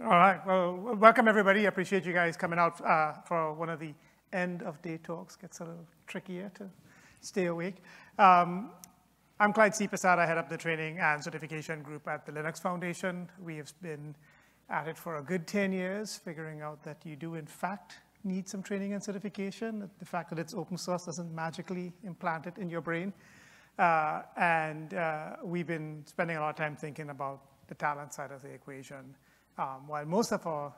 All right. Well, welcome everybody. I appreciate you guys coming out uh, for one of the end of day talks. Gets a little trickier to stay awake. Um, I'm Clyde Seepersad. I head up the training and certification group at the Linux Foundation. We have been at it for a good 10 years, figuring out that you do in fact need some training and certification. The fact that it's open source doesn't magically implant it in your brain. Uh, and uh, we've been spending a lot of time thinking about the talent side of the equation, um, while most of our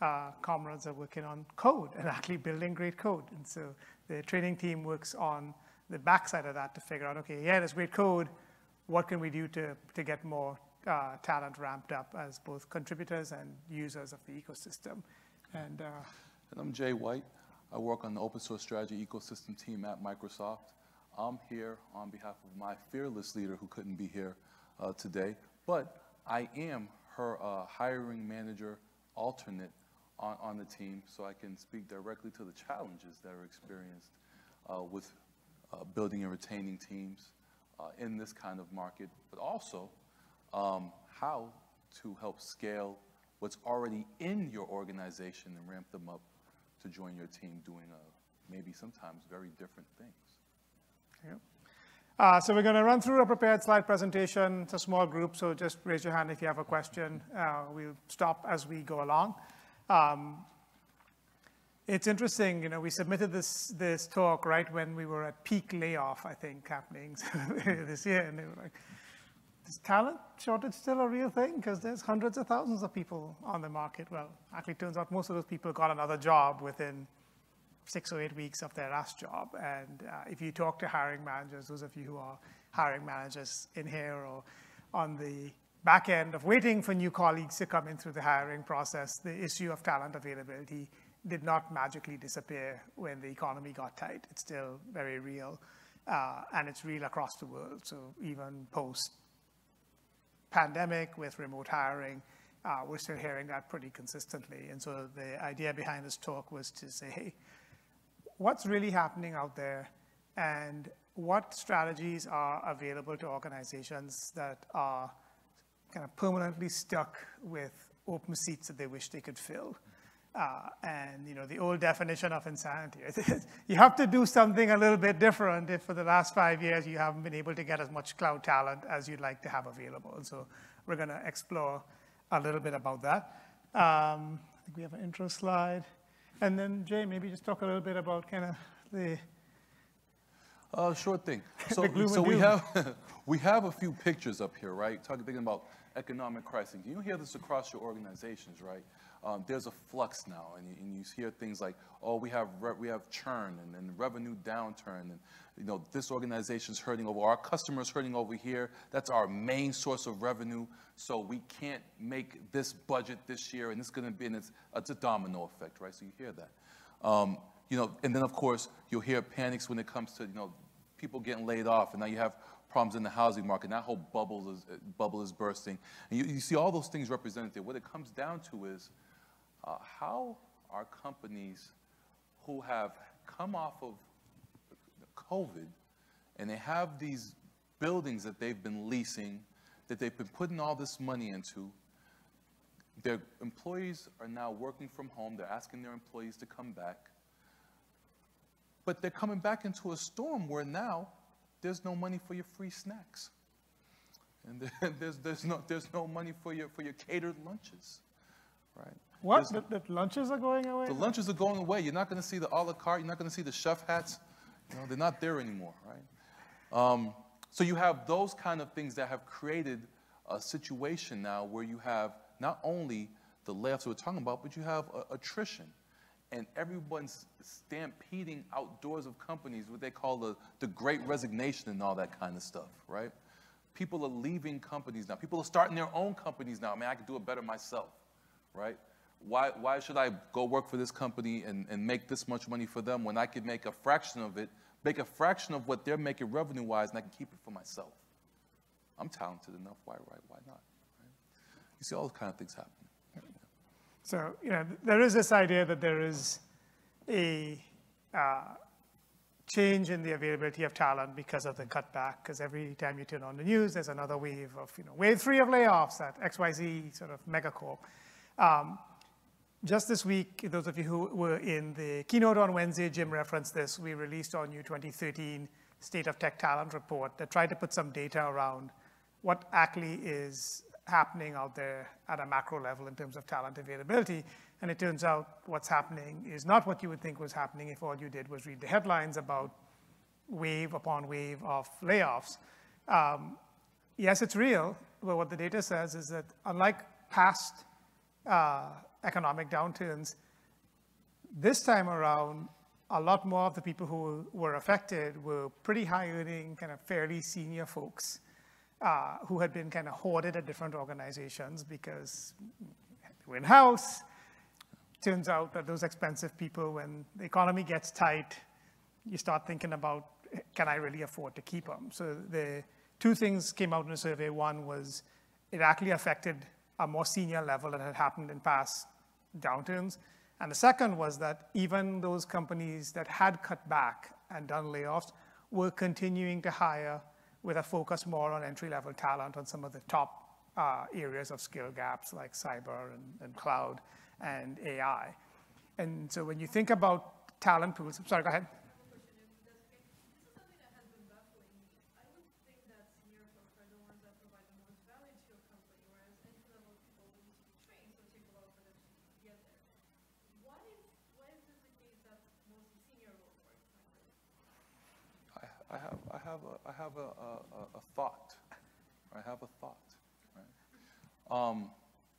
uh, comrades are working on code and actually building great code. And so the training team works on the backside of that to figure out, okay, yeah, there's great code. What can we do to, to get more uh, talent ramped up as both contributors and users of the ecosystem? And, uh, and I'm Jay White. I work on the open source strategy ecosystem team at Microsoft. I'm here on behalf of my fearless leader who couldn't be here uh, today, but I am her uh, hiring manager alternate on, on the team, so I can speak directly to the challenges that are experienced uh, with uh, building and retaining teams uh, in this kind of market, but also um, how to help scale what's already in your organization and ramp them up to join your team doing uh, maybe sometimes very different things. Uh, so we're going to run through a prepared slide presentation. It's a small group, so just raise your hand if you have a question. Uh, we'll stop as we go along. Um, it's interesting, you know, we submitted this, this talk right when we were at peak layoff, I think, happening this year. And they were like, is talent shortage still a real thing? Because there's hundreds of thousands of people on the market. Well, actually, it turns out most of those people got another job within six or eight weeks of their last job. And uh, if you talk to hiring managers, those of you who are hiring managers in here or on the back end of waiting for new colleagues to come in through the hiring process, the issue of talent availability did not magically disappear when the economy got tight. It's still very real, uh, and it's real across the world. So even post pandemic with remote hiring, uh, we're still hearing that pretty consistently. And so the idea behind this talk was to say, hey, what's really happening out there and what strategies are available to organizations that are kind of permanently stuck with open seats that they wish they could fill. Uh, and you know the old definition of insanity. you have to do something a little bit different if for the last five years you haven't been able to get as much cloud talent as you'd like to have available. And so we're going to explore a little bit about that. Um, I think we have an intro slide. And then Jay, maybe just talk a little bit about kind of the uh, sure thing. So, so we have we have a few pictures up here, right? Talking thinking about economic crisis. You hear this across your organizations, right? Um, there's a flux now, and you, and you, hear things like, "Oh, we have we have churn and, and revenue downturn, and you know this organization's hurting over, our customers hurting over here. That's our main source of revenue, so we can't make this budget this year, and it's going to be, and it's, it's, a domino effect, right? So you hear that, um, you know, and then of course you'll hear panics when it comes to you know people getting laid off, and now you have problems in the housing market. And That whole bubble is, bubble is bursting. And you, you see all those things represented there. What it comes down to is uh, how are companies who have come off of COVID and they have these buildings that they've been leasing, that they've been putting all this money into, their employees are now working from home, they're asking their employees to come back, but they're coming back into a storm where now there's no money for your free snacks. And there's, there's, no, there's no money for your, for your catered lunches, right? What? The, the, lunches are going away? The lunches are going away. You're not going to see the a la carte. You're not going to see the chef hats. You know, they're not there anymore, right? Um, so you have those kind of things that have created a situation now where you have not only the layoffs we're talking about, but you have uh, attrition. And everyone's stampeding outdoors of companies, what they call the, the great resignation and all that kind of stuff, right? People are leaving companies now. People are starting their own companies now. I mean, I could do it better myself, right? why, why should I go work for this company and, and make this much money for them when I could make a fraction of it, make a fraction of what they're making revenue wise, and I can keep it for myself? I'm talented enough. Why, right? why not? Right? You see all those kind of things happen. So, you know, there is this idea that there is a uh, change in the availability of talent because of the cutback, because every time you turn on the news, there's another wave of, you know, wave three of layoffs at XYZ sort of megacorp. Um, just this week, those of you who were in the keynote on Wednesday, Jim referenced this, we released our new 2013 State of Tech Talent report that tried to put some data around what actually is happening out there at a macro level in terms of talent availability. And it turns out what's happening is not what you would think was happening if all you did was read the headlines about wave upon wave of layoffs. Um, yes, it's real, but what the data says is that unlike past uh, economic downturns. This time around, a lot more of the people who were affected were pretty high earning, kind of fairly senior folks uh, who had been kind of hoarded at different organizations because they were in house. Turns out that those expensive people, when the economy gets tight, you start thinking about, can I really afford to keep them? So the two things came out in the survey. One was it actually affected a more senior level that had happened in past downturns. And the second was that even those companies that had cut back and done layoffs were continuing to hire with a focus more on entry-level talent on some of the top uh, areas of skill gaps like cyber and, and cloud and AI. And so when you think about talent pools, sorry, go ahead. Have a, I have a, a, a thought. I have a thought. Right? Um,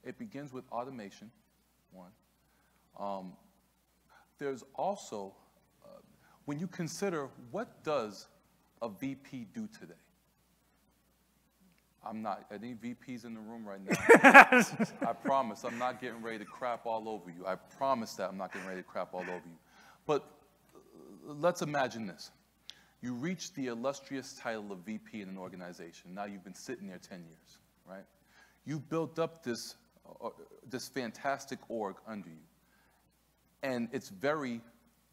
it begins with automation, one. Um, there's also, uh, when you consider what does a VP do today? I'm not, any VPs in the room right now? I promise I'm not getting ready to crap all over you. I promise that I'm not getting ready to crap all over you. But uh, let's imagine this. You reach the illustrious title of VP in an organization. Now you've been sitting there 10 years, right? You built up this, uh, this fantastic org under you. And it's very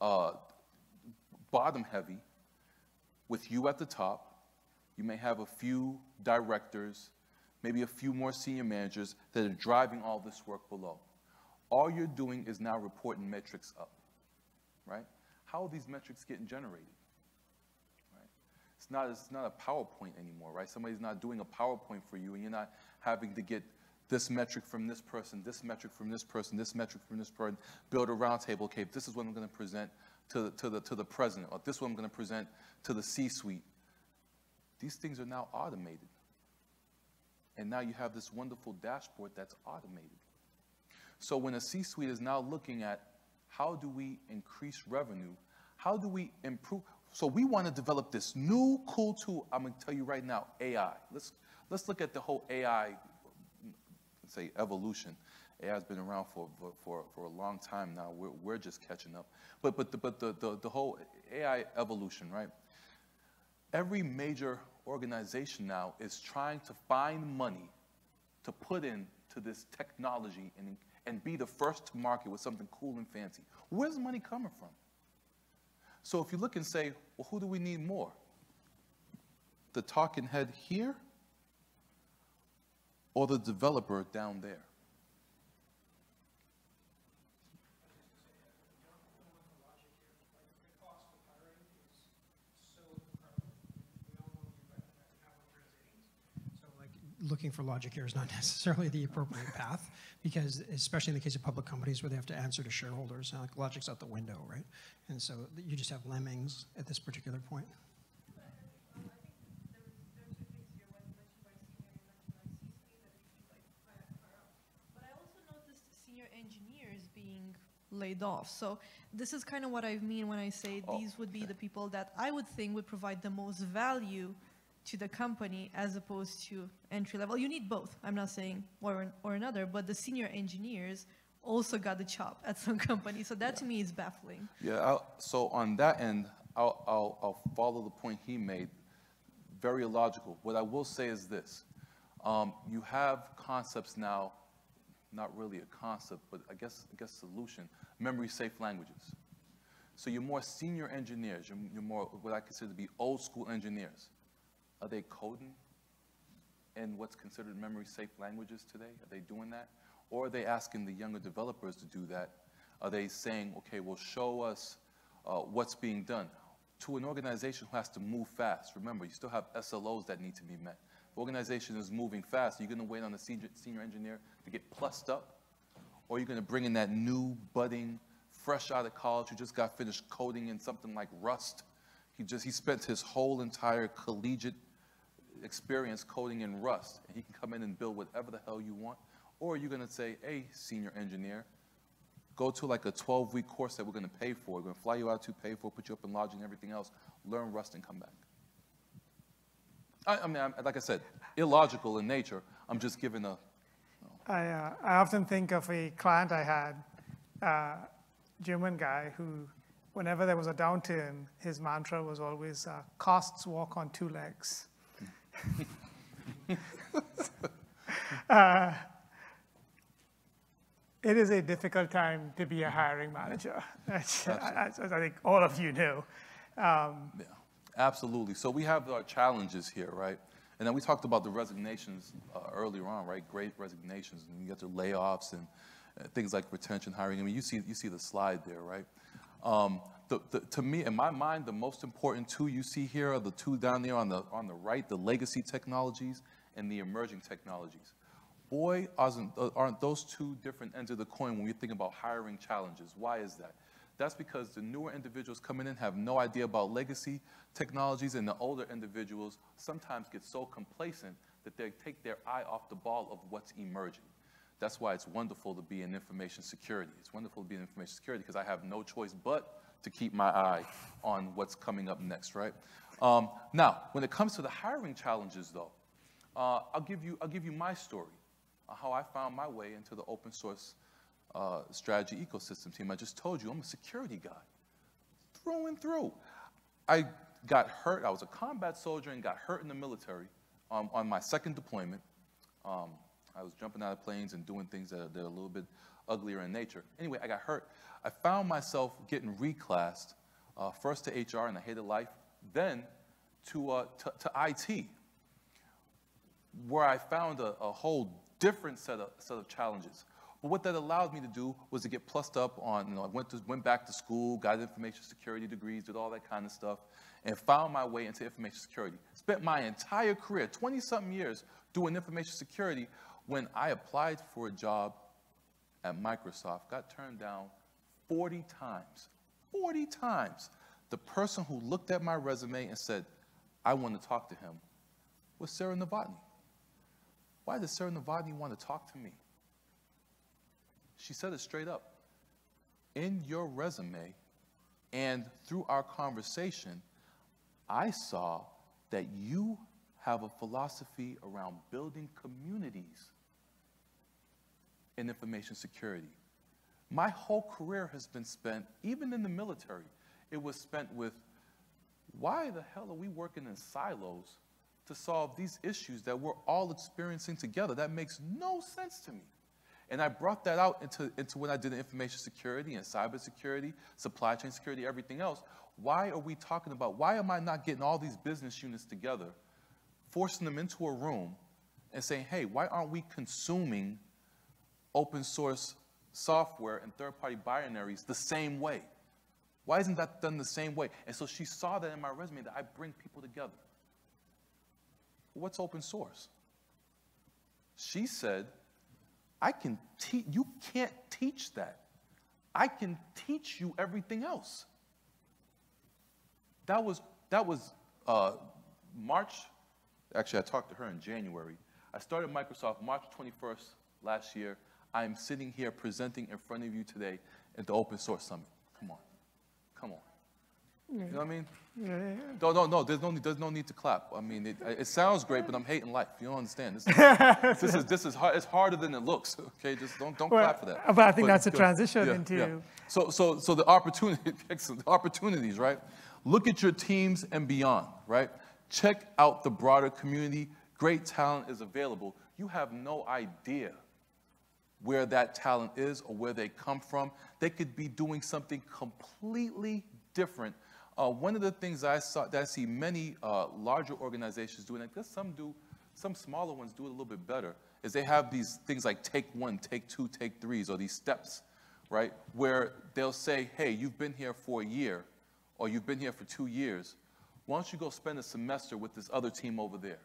uh, bottom heavy with you at the top. You may have a few directors, maybe a few more senior managers that are driving all this work below. All you're doing is now reporting metrics up, right? How are these metrics getting generated? It's not, it's not a PowerPoint anymore, right? Somebody's not doing a PowerPoint for you, and you're not having to get this metric from this person, this metric from this person, this metric from this person, build a roundtable. Okay, this is what I'm going to present to the, to, the, to the president, or this is what I'm going to present to the C-suite. These things are now automated. And now you have this wonderful dashboard that's automated. So when a C-suite is now looking at how do we increase revenue, how do we improve, so we want to develop this new cool tool. I'm going to tell you right now, AI. Let's, let's look at the whole AI, say evolution. AI has been around for, for, for a long time now. We're, we're just catching up. But, but, the, but the, the, the whole AI evolution, right? Every major organization now is trying to find money to put into this technology and, and be the first to market with something cool and fancy. Where's money coming from? So if you look and say, well, who do we need more? The talking head here or the developer down there? Looking for logic here is not necessarily the appropriate path because especially in the case of public companies where they have to answer to shareholders, like logic's out the window, right? And so you just have lemmings at this particular point. But I also noticed senior engineers being laid off. So this is kind of what I mean when I say oh, these would be okay. the people that I would think would provide the most value to the company as opposed to entry level. You need both. I'm not saying one or another, but the senior engineers also got the chop at some company. So that yeah. to me is baffling. Yeah. I'll, so on that end, I'll, I'll, I'll, follow the point he made. Very illogical. What I will say is this: um, you have concepts now, not really a concept, but I guess I guess solution. Memory safe languages. So you're more senior engineers. You're, you're more what I consider to be old school engineers are they coding in what's considered memory safe languages today? Are they doing that? Or are they asking the younger developers to do that? Are they saying, okay, well, show us uh, what's being done? To an organization who has to move fast, remember, you still have SLOs that need to be met. The organization is moving fast. Are You're going to wait on the senior, senior engineer to get plussed up? Or are you're going to bring in that new, budding, fresh out of college who just got finished coding in something like Rust? He just, he spent his whole entire collegiate experience coding in Rust, and he can come in and build whatever the hell you want. Or you're you going to say, hey, senior engineer, go to like a 12-week course that we're going to pay for. We're going to fly you out to pay for, put you up in lodging everything else, learn Rust and come back. I, I mean, I'm, like I said, illogical in nature. I'm just giving a. I, uh, I often think of a client I had, uh, German guy, who, whenever there was a downturn, his mantra was always, uh, costs walk on two legs. uh, it is a difficult time to be a hiring manager. I, I, I think all of you know. Um, yeah, absolutely. So we have our challenges here, right? And then we talked about the resignations uh, earlier on, right? Great resignations, and you get the layoffs and uh, things like retention hiring. I mean, you see, you see the slide there, right? Um, the, the, to me, in my mind, the most important two you see here are the two down there on the, on the right, the legacy technologies and the emerging technologies. Boy, aren't those two different ends of the coin when we think about hiring challenges. Why is that? That's because the newer individuals coming in have no idea about legacy technologies, and the older individuals sometimes get so complacent that they take their eye off the ball of what's emerging. That's why it's wonderful to be in information security. It's wonderful to be in information security because I have no choice but to keep my eye on what's coming up next, right? Um, now, when it comes to the hiring challenges, though, uh, I'll, give you, I'll give you my story, uh, how I found my way into the open source uh, strategy ecosystem team. I just told you I'm a security guy, through and through. I got hurt. I was a combat soldier and got hurt in the military um, on my second deployment. Um, I was jumping out of planes and doing things that that are a little bit uglier in nature. Anyway, I got hurt. I found myself getting reclassed, uh, first to HR and I hated life, then to, uh, to, to, IT, where I found a, a whole different set of, set of challenges. But what that allowed me to do was to get plussed up on, you know, I went, to, went back to school, got information security degrees, did all that kind of stuff, and found my way into information security. Spent my entire career, 20 something years, doing information security when I applied for a job at Microsoft, got turned down 40 times. 40 times. The person who looked at my resume and said, I want to talk to him, was Sarah Novotny. Why does Sarah Novotny want to talk to me? She said it straight up. In your resume and through our conversation, I saw that you have a philosophy around building communities in information security. My whole career has been spent, even in the military, it was spent with why the hell are we working in silos to solve these issues that we're all experiencing together? That makes no sense to me. And I brought that out into, into when I did information security and cybersecurity, supply chain security, everything else. Why are we talking about, why am I not getting all these business units together, forcing them into a room and saying, hey, why aren't we consuming open source software and third-party binaries the same way? Why isn't that done the same way? And so she saw that in my resume that I bring people together. What's open source? She said, I can teach, you can't teach that. I can teach you everything else. That was, that was uh, March, actually I talked to her in January. I started Microsoft March 21st last year. I'm sitting here presenting in front of you today at the Open Source Summit. Come on. Come on. You know what I mean? Yeah, yeah, yeah. No, no, no. There's no, there's no need to clap. I mean, it, it sounds great, but I'm hating life. You don't understand. This is, this is, this is hard. It's harder than it looks. Okay, just don't, don't well, clap for that. But I think but, that's a transition yeah, into. Yeah. So, so, so the opportunity, the opportunities, right? Look at your teams and beyond, right? Check out the broader community. Great talent is available. You have no idea where that talent is or where they come from. They could be doing something completely different. Uh, one of the things I saw that I see many uh, larger organizations doing, and some do, some smaller ones do it a little bit better, is they have these things like take one, take two, take threes, or these steps, right? Where they'll say, hey, you've been here for a year, or you've been here for two years. Why don't you go spend a semester with this other team over there?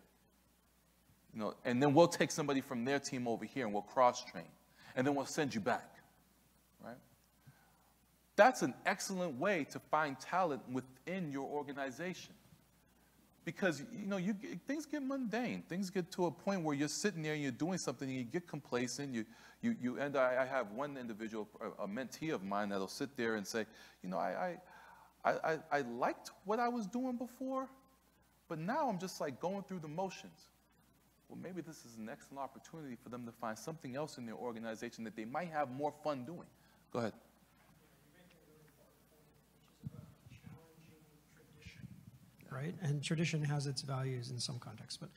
You know, and then we'll take somebody from their team over here and we'll cross train. And then we'll send you back. Right? That's an excellent way to find talent within your organization because you know you things get mundane. Things get to a point where you're sitting there and you're doing something and you get complacent. You you you and I, I have one individual, a, a, mentee of mine, that'll sit there and say, you know, I, I I I liked what I was doing before, but now I'm just like going through the motions. Well, maybe this is an excellent opportunity for them to find something else in their organization that they might have more fun doing. Go ahead. right? And tradition has its values in some contexts, but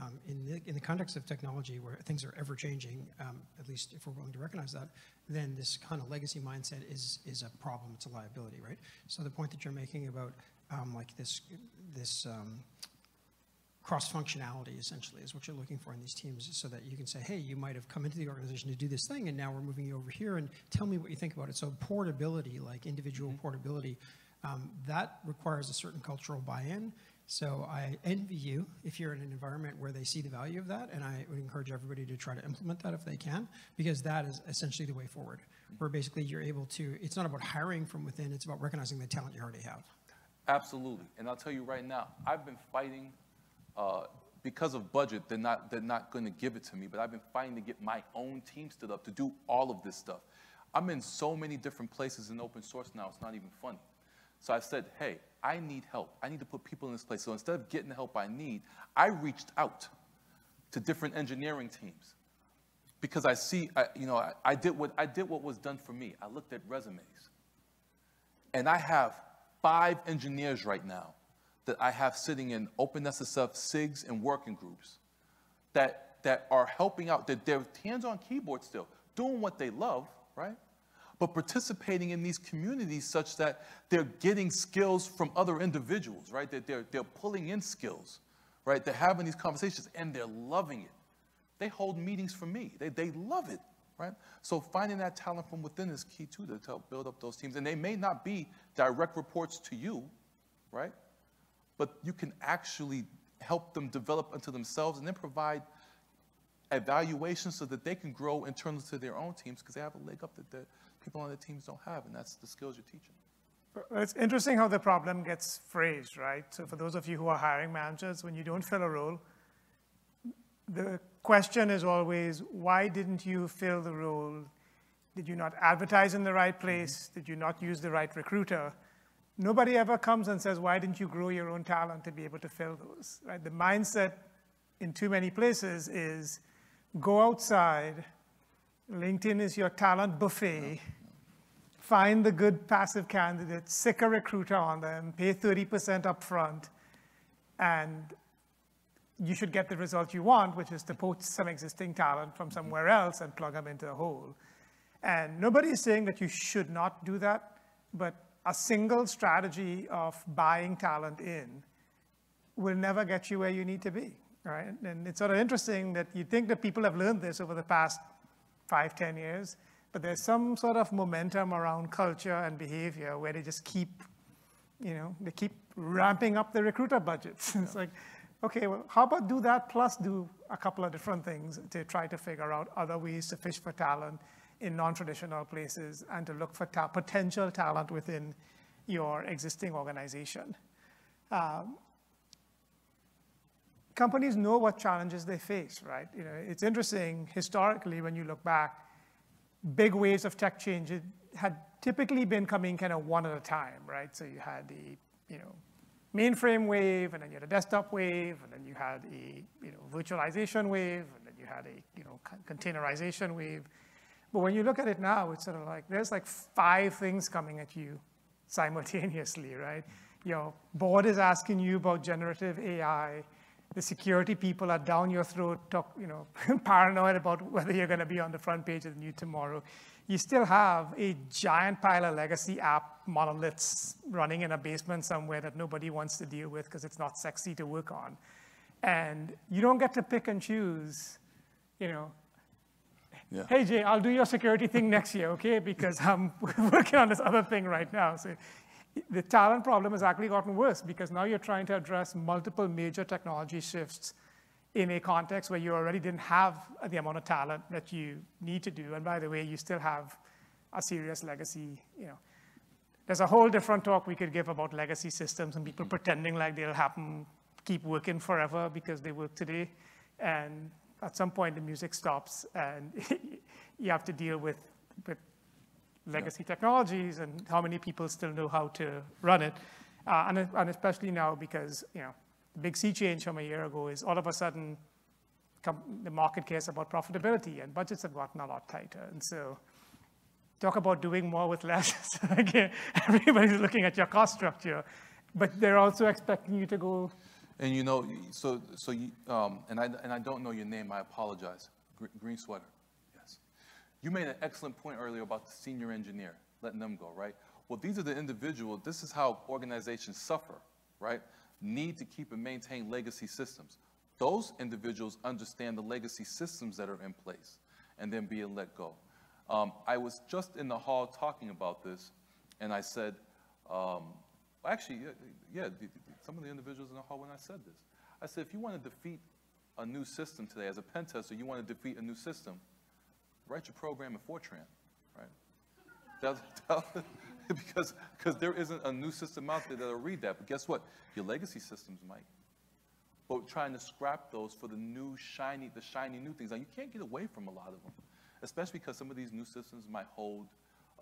um, in, the, in the context of technology where things are ever changing, um, at least if we're willing to recognize that, then this kind of legacy mindset is, is a problem, it's a liability, right? So the point that you're making about um, like this, this um, cross-functionality essentially is what you're looking for in these teams so that you can say, hey, you might have come into the organization to do this thing and now we're moving you over here and tell me what you think about it. So portability, like individual mm -hmm. portability, um, that requires a certain cultural buy-in. So I envy you if you're in an environment where they see the value of that, and I would encourage everybody to try to implement that if they can, because that is essentially the way forward. Where basically you're able to, it's not about hiring from within, it's about recognizing the talent you already have. Absolutely, and I'll tell you right now, I've been fighting, uh, because of budget, they're not, they're not gonna give it to me, but I've been fighting to get my own team stood up to do all of this stuff. I'm in so many different places in open source now, it's not even funny. So I said, hey, I need help. I need to put people in this place. So instead of getting the help I need, I reached out to different engineering teams because I see, I, you know, I, I, did what, I did what was done for me. I looked at resumes. And I have five engineers right now that I have sitting in OpenSSF, SIGs, and working groups that, that are helping out, that they're hands on keyboard still, doing what they love, right? but participating in these communities such that they're getting skills from other individuals, right? That they're, they're pulling in skills, right? They're having these conversations and they're loving it. They hold meetings for me. They, they love it, right? So finding that talent from within is key too to help build up those teams. And they may not be direct reports to you, right? But you can actually help them develop into themselves and then provide evaluation so that they can grow internally to their own teams because they have a leg up that the people on the teams don't have, and that's the skills you're teaching. It's interesting how the problem gets phrased, right? So for those of you who are hiring managers, when you don't fill a role, the question is always, why didn't you fill the role? Did you not advertise in the right place? Mm -hmm. Did you not use the right recruiter? Nobody ever comes and says, why didn't you grow your own talent to be able to fill those, right? The mindset in too many places is go outside, LinkedIn is your talent buffet, find the good passive candidates, sic a recruiter on them, pay 30% upfront, and you should get the result you want, which is to poach some existing talent from somewhere else and plug them into a hole. And nobody is saying that you should not do that, but a single strategy of buying talent in will never get you where you need to be, right? And it's sort of interesting that you think that people have learned this over the past five, ten years, but there's some sort of momentum around culture and behavior where they just keep, you know, they keep ramping up the recruiter budgets. it's like, okay, well, how about do that plus do a couple of different things to try to figure out other ways to fish for talent in non-traditional places and to look for ta potential talent within your existing organization. Um, companies know what challenges they face, right? You know, it's interesting, historically, when you look back, big waves of tech change had typically been coming kind of one at a time, right? So you had the, you know, mainframe wave, and then you had a desktop wave, and then you had a, you know, virtualization wave, and then you had a, you know, containerization wave. But when you look at it now, it's sort of like, there's like five things coming at you simultaneously, right? Your board is asking you about generative AI the security people are down your throat, talk, you know, paranoid about whether you're going to be on the front page of the news tomorrow. You still have a giant pile of legacy app monoliths running in a basement somewhere that nobody wants to deal with because it's not sexy to work on. And you don't get to pick and choose you know, Yeah. hey Jay, I'll do your security thing next year, okay? Because I'm working on this other thing right now. So the talent problem has actually gotten worse because now you're trying to address multiple major technology shifts in a context where you already didn't have the amount of talent that you need to do. And by the way, you still have a serious legacy, you know. There's a whole different talk we could give about legacy systems and people pretending like they'll happen, keep working forever because they work today. And at some point the music stops and you have to deal with, with legacy technologies and how many people still know how to run it. Uh, and, and especially now because, you know, the big sea change from a year ago is all of a sudden the market cares about profitability and budgets have gotten a lot tighter. And so talk about doing more with less. Again, everybody's looking at your cost structure, but they're also expecting you to go. And you know, so, so you, um, and, I, and I don't know your name, I apologize. Green sweater, yes. You made an excellent point earlier about the senior engineer, letting them go, right? Well, these are the individuals, this is how organizations suffer, right? Need to keep and maintain legacy systems. Those individuals understand the legacy systems that are in place and then being let go. Um, I was just in the hall talking about this, and I said, um, actually, yeah, some of the individuals in the hall when I said this. I said, if you want to defeat a new system today, as a pen tester, you want to defeat a new system, write your program in Fortran, right? That, that, because because there isn't a new system out there that'll read that. But guess what? Your legacy systems might. But trying to scrap those for the new shiny, the shiny new things. Now you can't get away from a lot of them especially because some of these new systems might hold,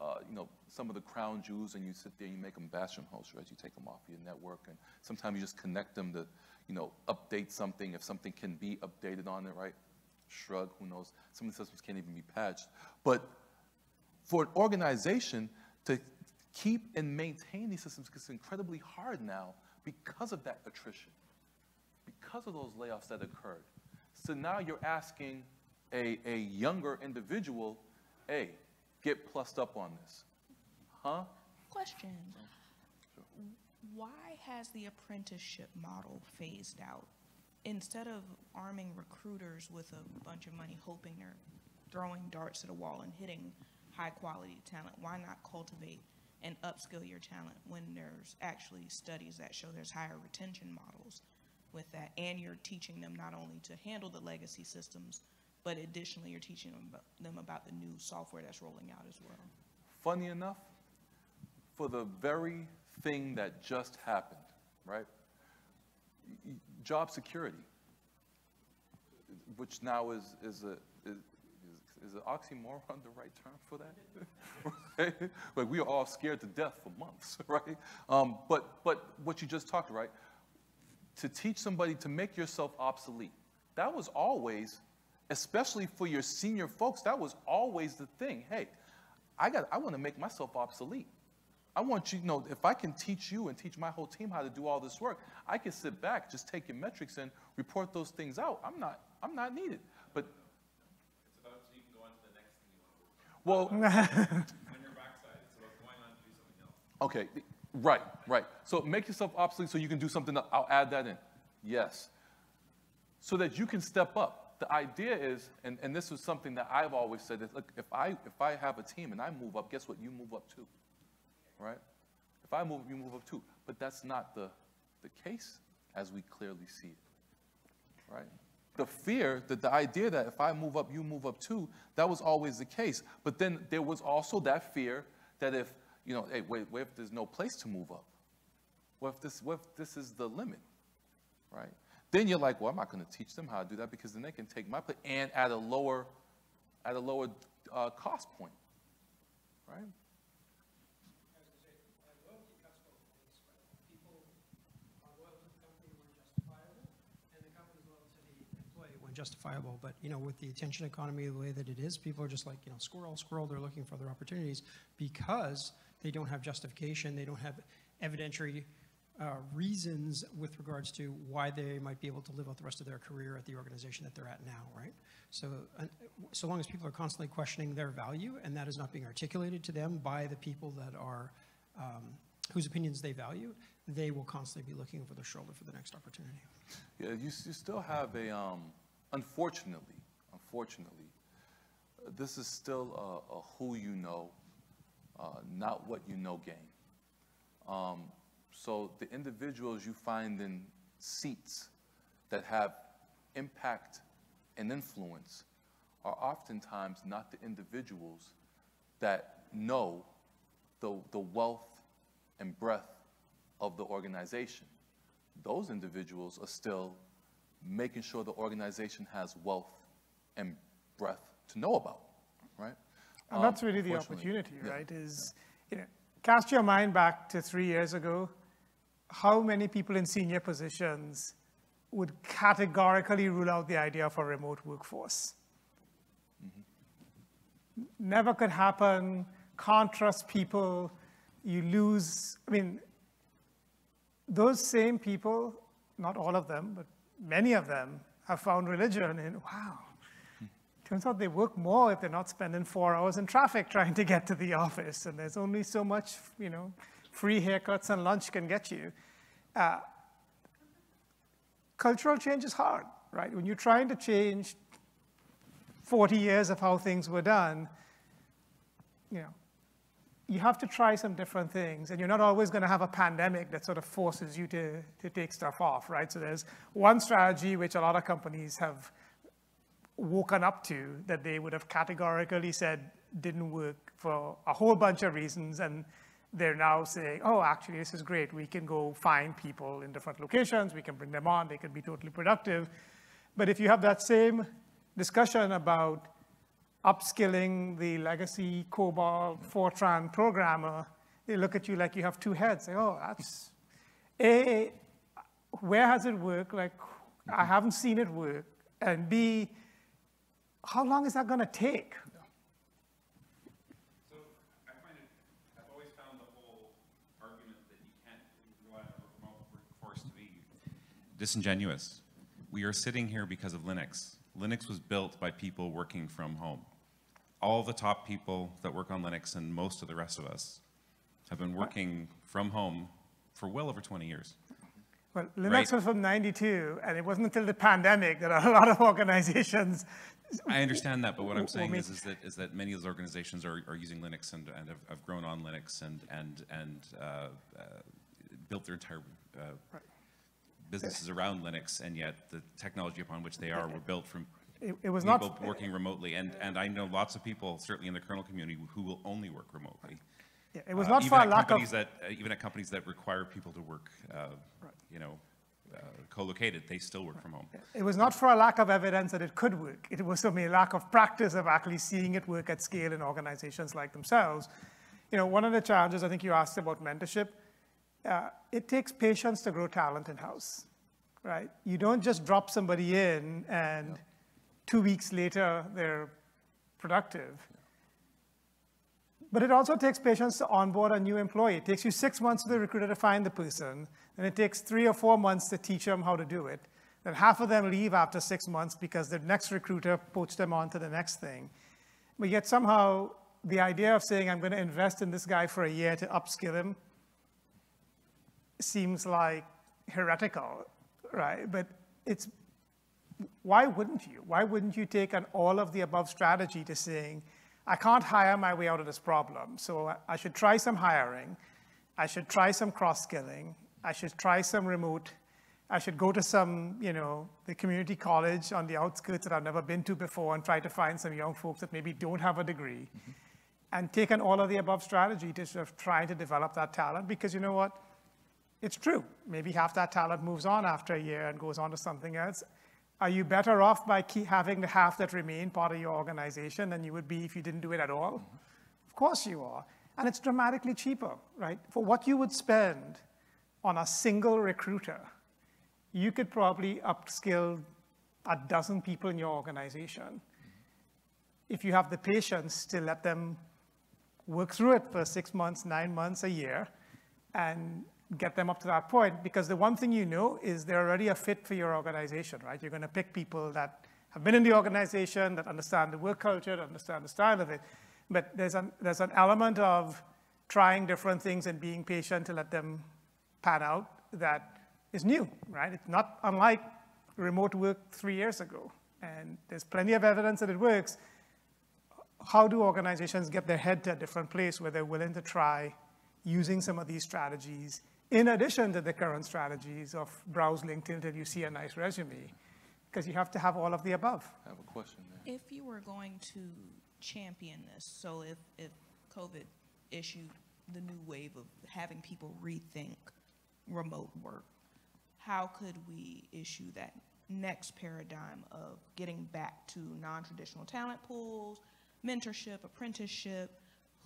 uh, you know, some of the crown jewels, and you sit there and you make them bastion hosts, right? You take them off your network, and sometimes you just connect them to, you know, update something if something can be updated on it, right? Shrug, who knows? Some of the systems can't even be patched. But for an organization to keep and maintain these systems it's incredibly hard now because of that attrition, because of those layoffs that occurred. So now you're asking a, a younger individual, hey, get plussed up on this. Huh? Question. Why has the apprenticeship model phased out? Instead of arming recruiters with a bunch of money, hoping they're throwing darts at a wall and hitting high quality talent, why not cultivate and upskill your talent when there's actually studies that show there's higher retention models with that? And you're teaching them not only to handle the legacy systems, but additionally, you're teaching them about, them about the new software that's rolling out as well. Funny enough, for the very thing that just happened, right? Job security, which now is, is a, is, is an oxymoron the right term for that? right? like we are all scared to death for months, right? Um, but, but what you just talked, right? To teach somebody to make yourself obsolete, that was always especially for your senior folks, that was always the thing. Hey, I got I want to make myself obsolete. I want you to know if I can teach you and teach my whole team how to do all this work, I can sit back, just take your metrics and report those things out. I'm not I'm not needed. But it's about so you can go on to the next thing you want to work. Well on your backside, it's about going on to do something else. Okay, right, right. So make yourself obsolete so you can do something. I'll add that in. Yes. So that you can step up the idea is, and, and this was something that I've always said, is look, if I, if I have a team and I move up, guess what? You move up too, right? If I move, up, you move up too. But that's not the, the case as we clearly see it, right? The fear, that the idea that if I move up, you move up too, that was always the case. But then there was also that fear that if, you know, hey, wait, what if there's no place to move up? What if this, what if this is the limit, right? Then you're like, well, I'm not going to teach them how to do that because then they can take my place and at a lower, at a lower uh, cost point, right? Justifiable. But you know, with the attention economy the way that it is, people are just like you know, squirrel, squirrel. They're looking for other opportunities because they don't have justification. They don't have evidentiary uh, reasons with regards to why they might be able to live out the rest of their career at the organization that they're at now, right? So, uh, so long as people are constantly questioning their value and that is not being articulated to them by the people that are, um, whose opinions they value, they will constantly be looking over their shoulder for the next opportunity. Yeah, you, you still have a, um, unfortunately, unfortunately, this is still a, a who you know, uh, not what you know game. Um, so the individuals you find in seats that have impact and influence are oftentimes not the individuals that know the, the wealth and breadth of the organization. Those individuals are still making sure the organization has wealth and breadth to know about, right? And that's Um, really the opportunity, Yeah. right? Is, you know, cast your mind back to three years ago. How many people in senior positions would categorically rule out the idea of a remote workforce? Mm-hmm. Never could happen, can't trust people, you lose, I mean, those same people, not all of them, but many of them have found religion in, wow, turns out they work more if they're not spending four hours in traffic trying to get to the office. And there's only so much, you know, free haircuts and lunch can get you. Uh, cultural change is hard, right? When you're trying to change 40 years of how things were done, you know, you have to try some different things, and you're not always going to have a pandemic that sort of forces you to, to take stuff off, right? So there's one strategy which a lot of companies have woken up to that they would have categorically said didn't work for a whole bunch of reasons, and they're now saying, oh, actually, this is great. We can go find people in different locations. We can bring them on. They can be totally productive. But if you have that same discussion about upskilling the legacy COBOL Fortran programmer, they look at you like you have two heads. Say, oh, that's, A, where has it worked? Like, I haven't seen it work. And B, how long is that going to take? So I find it, I've always found the whole argument that you can't rely on a remote workforce to be disingenuous. We are sitting here because of Linux. Linux was built by people working from home. All the top people that work on Linux and most of the rest of us have been working from home for well over 20 years. Well, Linux Right. was from 92, and it wasn't until the pandemic that a lot of organizations I understand that, but what I'm saying is, is that, is that many of those organizations are, are using Linux and, and have, have grown on Linux and, and, and, uh, uh, built their entire, uh, businesses around Linux, and yet the technology upon which they are were built from It, it was people not, working remotely. And, and I know lots of people, certainly in the kernel community, who will only work remotely. yeah, it was Uh, not for a lack of, that, uh, even at companies that require people to work, uh, you know, uh, co-located, they still work from home. it was not for a lack of evidence that it could work. It was from a lack of practice of actually seeing it work at scale in organizations like themselves. You know, one of the challenges, I think you asked about mentorship, uh, it takes patience to grow talent in-house, right? You don't just drop somebody in and two weeks later they're productive. But it also takes patience to onboard a new employee. It takes you six months for the recruiter to find the person, and it takes three or four months to teach them how to do it. Then half of them leave after six months because the next recruiter poached them on to the next thing. But yet somehow the idea of saying, I'm going to invest in this guy for a year to upskill him seems like heretical, right? But it's, why wouldn't you? Why wouldn't you take an all of the above strategy to saying, I can't hire my way out of this problem, so I- should try some hiring, I should try some cross-skilling, I should try some remote, I should go to some, you know, the community college on the outskirts that I've never been to before and try to find some young folks that maybe don't have a degree, mm-hmm. and take an all of the above strategy to sort of try to develop that talent, because you know what? It's true. Maybe half that talent moves on after a year and goes on to something else. Are you better off by having the half that remain part of your organization than you would be if you didn't do it at all? Of course you are. And it's dramatically cheaper, right? For what you would spend on a single recruiter, you could probably upskill a dozen people in your organization if you have the patience to let them work through it for six months, nine months, a year, and get them up to that point. Because the one thing you know is they're already a fit for your organization, right? You're going to pick people that have been in the organization, that understand the work culture, understand the style of it. But there's an, there's an element of trying different things and being patient to let them pan out that is new, right? It's not unlike remote work three years ago. and there's plenty of evidence that it works, how do organizations get their head to a different place where they're willing to try using some of these strategies in addition to the current strategies of browse LinkedIn till you see a nice resume? Because you have to have all of the above. I have a question there. If you were going to champion this, so if, if COVID issued the new wave of having people rethink remote work, how could we issue that next paradigm of getting back to non-traditional talent pools, mentorship, apprenticeship?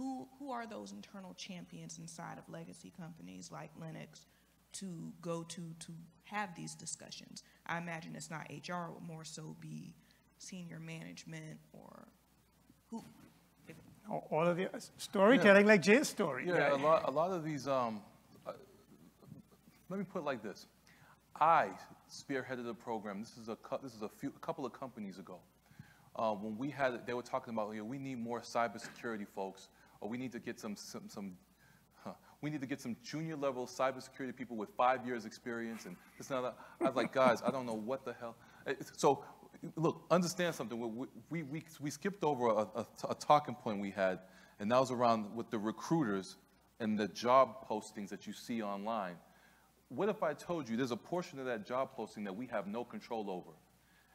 Who, who are those internal champions inside of legacy companies like Linux to go to to have these discussions? I imagine it's not HR, it would more so be senior management or who? if- All all of the storytelling like Jay's story. Yeah, right? a lot, a lot of these, um, uh, let me put it like this. I spearheaded a program, this is a, this is a few, a couple of companies ago. Uh, when we had, they were talking about, you know, we need more cybersecurity folks, or we need to get some, some, some huh, we need to get some junior level cybersecurity people with five years experience and this and that. I was like, guys, I don't know what the hell. Eh, so, look, understand something. We, we, we, we skipped over a, a, a talking point we had, and that was around with the recruiters and the job postings that you see online. What if I told you there's a portion of that job posting that we have no control over?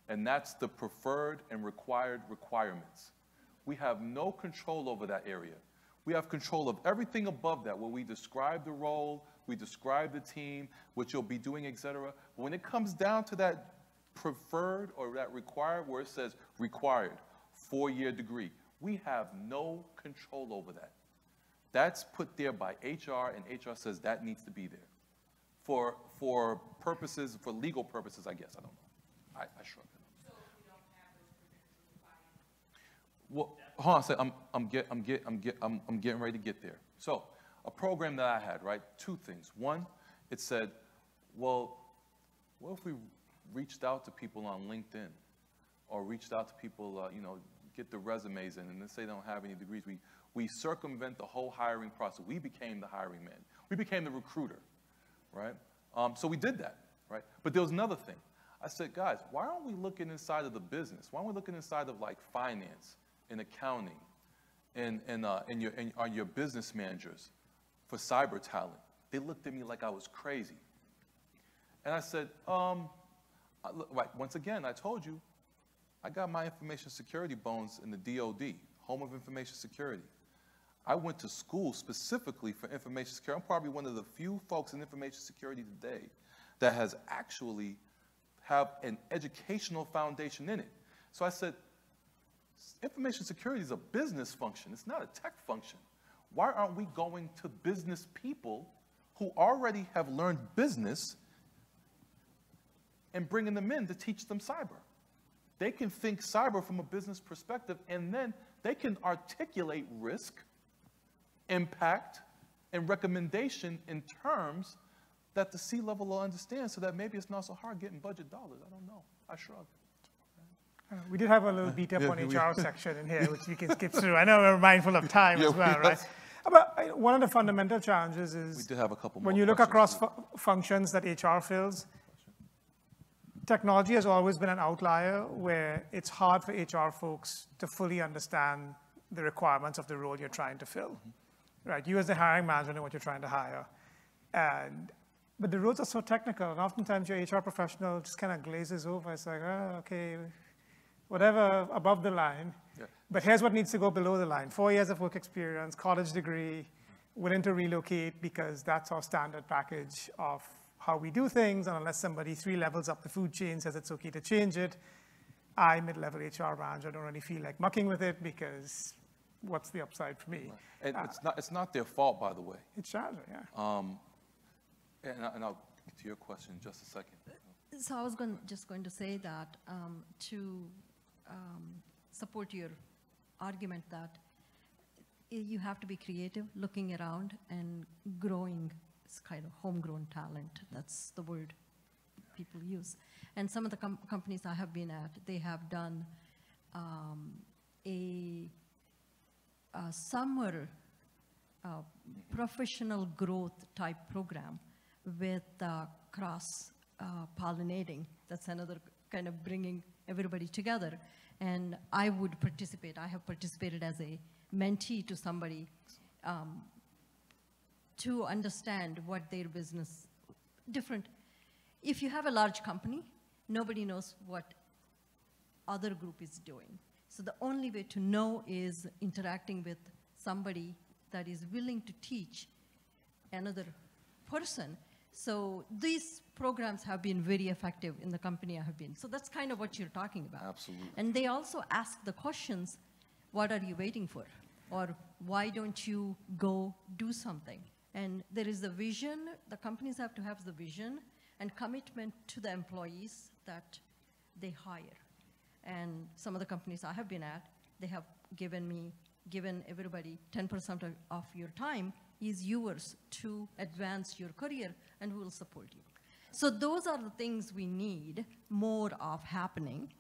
And that's the preferred and required requirements. We have no control over that area. We have control of everything above that, where we describe the role, we describe the team, what you'll be doing, et cetera. But when it comes down to that preferred or that required, where it says required, four-year degree, we have no control over that. That's put there by HR, and HR says that needs to be there. For, for purposes, for legal purposes, I guess, I don't know. I, I shrug. Well, hold on a second. I'm, I'm, get, I'm, get, I'm, get, I'm, I'm getting ready to get there. So, a program that I had, right? Two things. One, it said, well, what if we reached out to people on LinkedIn or reached out to people, uh, you know, get the resumes in and then say they don't have any degrees? We, we circumvent the whole hiring process. We became the hiring man. We became the recruiter, right? Um, so we did that, right? But there was another thing. I said, guys, why aren't we looking inside of the business? Why aren't we looking inside of like finance and accounting and, and, uh, and, your, and are your business managers for cyber talent? They looked at me like I was crazy. And I said, um, I, right, once again, I told you, I got my information security bones in the DOD, Home of Information Security. I went to school specifically for information security. I'm probably one of the few folks in information security today that has actually have an educational foundation in it. So I said, information security is a business function. It's not a tech function. Why aren't we going to business people who already have learned business and bringing them in to teach them cyber? They can think cyber from a business perspective, and then they can articulate risk, impact, and recommendation in terms that the C level will understand so that maybe it's not so hard getting budget dollars. I don't know. I shrug. Uh, We did have a little beat up Yeah, on we- HR section in here, which we can skip through. I know we're mindful of time Yeah, as well, we- right? But uh, one of the fundamental challenges is We did have a couple when you look across fu- functions that HR fills, technology has always been an outlier where it's hard for HR folks to fully understand the requirements of the role you're trying to fill. Right? You as the hiring manager know what you're trying to hire. And but the roles are so technical, and oftentimes your HR professional just kind of glazes over. It's like, oh, okay, whatever above the line. Yeah. But here's what needs to go below the line. Four years of work experience, college degree, willing to relocate because that's our standard package of how we do things. And unless somebody three levels up the food chain says it's okay to change it, I, mid-level HR manager, i don't really feel like mucking with it because what's the upside for me? And it's not, it's not their fault, by the way. It's challenging, yeah. Um, and, I- and I'll get to your question in just a second. So I was going, just going to say that um, to um, support your argument that you have to be creative, looking around and growing kind of homegrown talent. That's the word people use. And some of the com- companies I have been at, they have done um, a, a summer uh, professional growth type program with uh, cross uh, pollinating. That's another kind of bringing everybody together. And I would participate. I have participated as a mentee to somebody um, to understand what their business different. If you have a large company, nobody knows what other group is doing. So the only way to know is interacting with somebody that is willing to teach another person. So these programs have been very effective in the company I have been. So that's kind of what you're talking about. Absolutely. And they also ask the questions, what are you waiting for? Or why don't you go do something? And there is a vision, the companies have to have the vision and commitment to the employees that they hire. And some of the companies I have been at, they have given me, given everybody 10% of, of your time is yours to advance your career and we will support you. So those are the things we need more of happening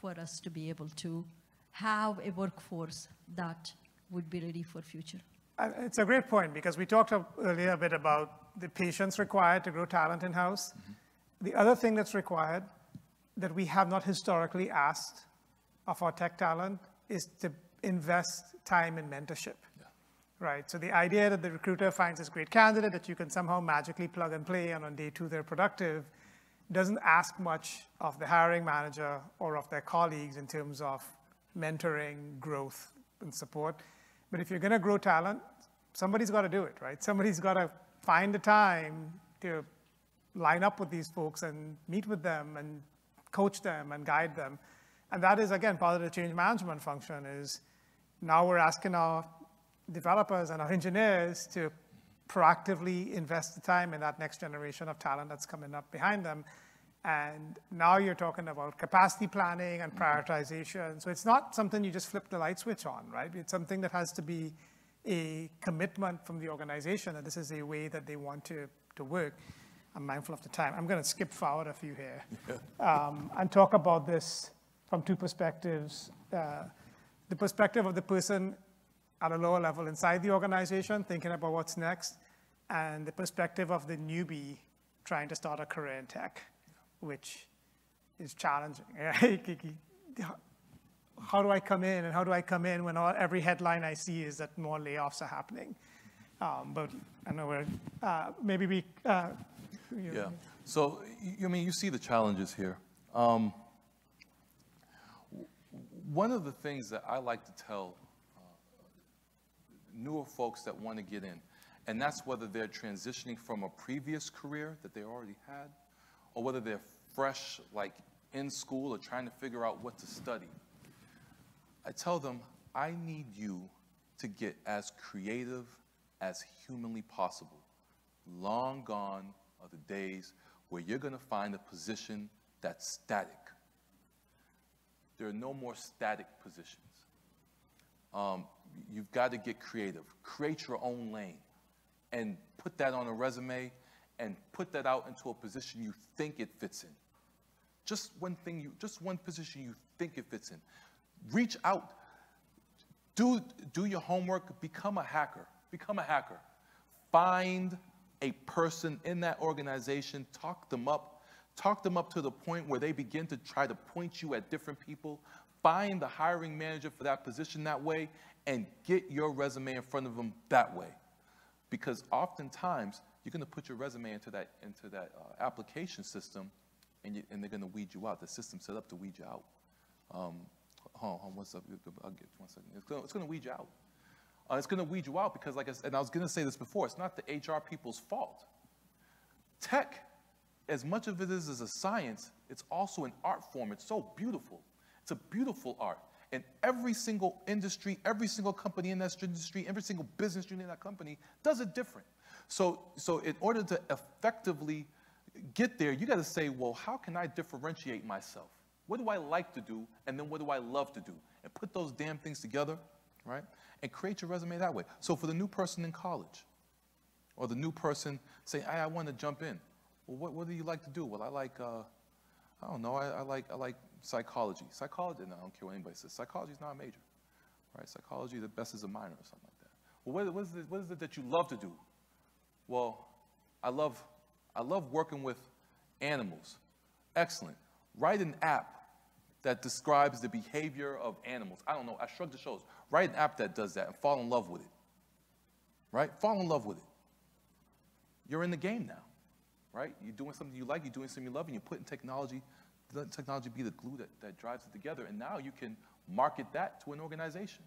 for us to be able to have a workforce that would be ready for future. Uh, It's a great point because we talked a- earlier a bit about the patience required to grow talent in-house. The other thing that's required that we have not historically asked of our tech talent is to invest time in mentorship. Right, so the idea that the recruiter finds this great candidate that you can somehow magically plug and play and on day two they're productive doesn't ask much of the hiring manager or of their colleagues in terms of mentoring, growth, and support. But if you're going to grow talent, somebody's got to do it, right? Somebody's got to find the time to line up with these folks and meet with them and coach them and guide them. And that is, again, part of the change management function is now we're asking our developers and our engineers to proactively invest the time in that next generation of talent that's coming up behind them. And now you're talking about capacity planning and prioritization. So it's not something you just flip the light switch on, right? It's something that has to be a commitment from the organization that this is a way that they want to, to work. I'm mindful of the time. I'm going to skip forward a few here um, and talk about this from two perspectives. Uh, the perspective of the person at a lower level inside the organization, thinking about what's next, and the perspective of the newbie trying to start a career in tech, which is challenging. how do I come in, and how do I come in when all, every headline I see is that more layoffs are happening? Um, but I know we're, uh, maybe we, uh, you Yeah. So, y- I mean, you see the challenges here. Um, one of the things that I like to tell newer folks that want to get in, and that's whether they're transitioning from a previous career that they already had, or whether they're fresh, like in school or trying to figure out what to study. I tell them, I need you to get as creative as humanly possible. Long gone are the days where you're going to find a position that's static. There are no more static positions. Um, you've got to get creative. Create your own lane and put that on a resume and put that out into a position you think it fits in. Just one thing you, just one position you think it fits in. Reach out. Do, do your homework, become a hacker. Become a hacker. Find a person in that organization, talk them up, talk them up to the point where they begin to try to point you at different people. Find the hiring manager for that position that way and get your resume in front of them that way. Because oftentimes, you're going to put your resume into that, into that uh, application system and, you, and they're going to weed you out. The system's set up to weed you out. Um, hold on, one second. I'll get one second. It's going, it's going to weed you out. Uh, it's going to weed you out because, like I said, and I was going to say this before, it's not the HR people's fault. Tech, as much of it is as a science, it's also an art form. It's so beautiful. It's a beautiful art. And every single industry, every single company in that industry, every single business unit in that company does it different. So, so in order to effectively get there, you got to say, well, how can I differentiate myself? What do I like to do? And then what do I love to do? And put those damn things together, right? And create your resume that way. So for the new person in college, or the new person saying, hey, I want to jump in. Well, what, what do you like to do? Well, I like, uh, I don't know, I, I, like, I like psychology. Psychology, no, I don't care what anybody says. Psychology is not a major, right? Psychology, the best is a minor or something like that. Well, what, what, is it, what is it that you love to do? Well, I love, I love working with animals. Excellent. Write an app that describes the behavior of animals. I don't know. I shrug the shoulders. Write an app that does that and fall in love with it. Right? Fall in love with it. You're in the game now. Right? You're doing something you like, you're doing something you love, and you're putting technology, let technology be the glue that, that drives it together. And now you can market that to an organization.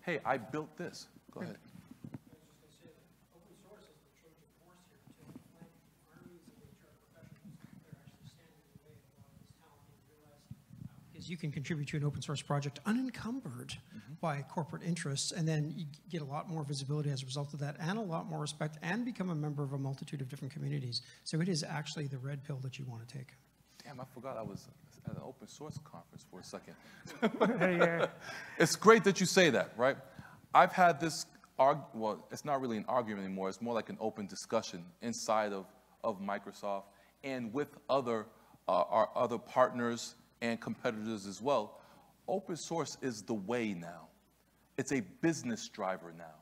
Hey, I built this. Go ahead. is you can contribute to an open source project unencumbered Mm-hmm. by corporate interests, and then you get a lot more visibility as a result of that, and a lot more respect, and become a member of a multitude of different communities. So it is actually the red pill that you want to take. Damn, I forgot I was at an open source conference for a second. Yeah. It's great that you say that, right? I've had this, arg- well, it's not really an argument anymore. It's more like an open discussion inside of, of Microsoft and with other, uh, our other partners and competitors as well. Open source is the way now. It's a business driver now.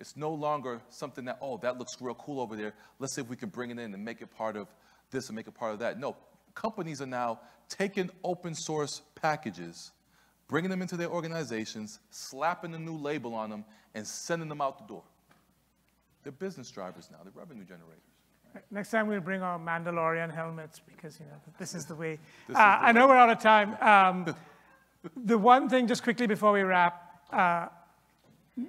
It's no longer something that, oh, that looks real cool over there. Let's see if we can bring it in and make it part of this and make it part of that. No, companies are now taking open source packages, bringing them into their organizations, slapping a new label on them, and sending them out the door. They're business drivers now, they're revenue generators. Next time we'll bring our Mandalorian helmets because, you know, this is the way. Uh, is the I know way. we're out of time. Um, the one thing, just quickly before we wrap, uh,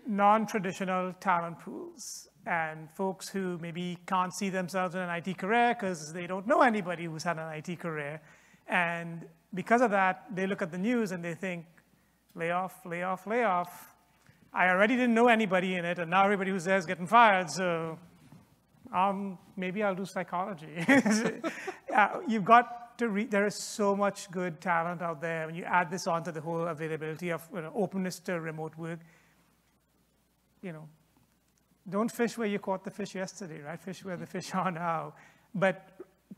non-traditional talent pools and folks who maybe can't see themselves in an IT career because they don't know anybody who's had an IT career. And because of that, they look at the news and they think, layoff, layoff, layoff. I already didn't know anybody in it, and now everybody who's there is getting fired, so um, maybe I'll do psychology. uh, you've got to read, there is so much good talent out there. When you add this onto the whole availability of you know, openness to remote work, you know, don't fish where you caught the fish yesterday, right? Fish where the fish are now. But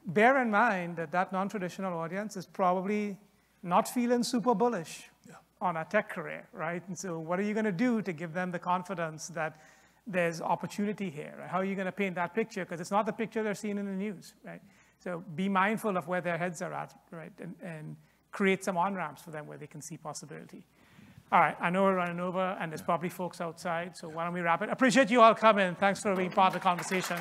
bear in mind that that non-traditional audience is probably not feeling super bullish on a tech career, right? And so what are you going to do to give them the confidence that there's opportunity here? Right? How are you going to paint that picture? Because it's not the picture they're seeing in the news, right? So be mindful of where their heads are at, right? And, and create some on-ramps for them where they can see possibility. All right, I know we're running over, and there's probably folks outside, so why don't we wrap it? Appreciate you all coming. Thanks for being part of the conversation.